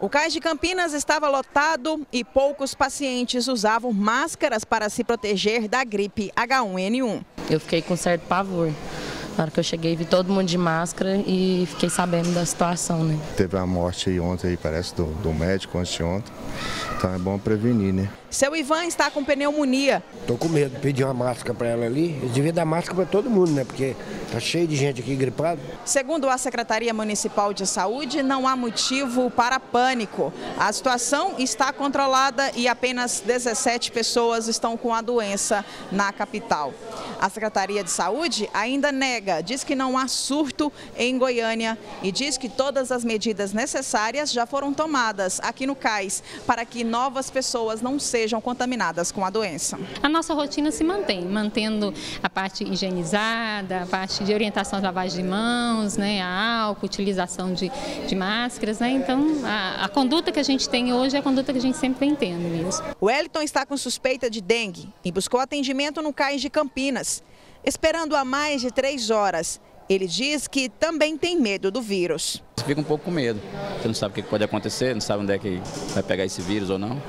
O cais de Campinas estava lotado e poucos pacientes usavam máscaras para se proteger da gripe H1N1. Eu fiquei com certo pavor. Na hora que eu cheguei, vi todo mundo de máscara e fiquei sabendo da situação, né? Teve a morte aí ontem, aí, parece, do, do médico antes de ontem. Então é bom prevenir, né? Seu Ivan está com pneumonia. Tô com medo de pedir uma máscara para ela ali. Eu devia dar máscara para todo mundo, né? Porque tá cheio de gente aqui gripada. Segundo a Secretaria Municipal de Saúde, não há motivo para pânico. A situação está controlada e apenas 17 pessoas estão com a doença na capital. A Secretaria de Saúde ainda nega, diz que não há surto em Goiânia e diz que todas as medidas necessárias já foram tomadas aqui no CAIS para que novas pessoas não sejam contaminadas com a doença. A nossa rotina se mantém, mantendo a parte higienizada, a parte de orientação à lavagem de mãos, né, a álcool, utilização de, de máscaras. Né, então, a, a conduta que a gente tem hoje é a conduta que a gente sempre vem tendo mesmo. O Wellington está com suspeita de dengue e buscou atendimento no CAIS de Campinas, esperando há mais de três horas. Ele diz que também tem medo do vírus. Você fica um pouco com medo. Você não sabe o que pode acontecer, não sabe onde é que vai pegar esse vírus ou não.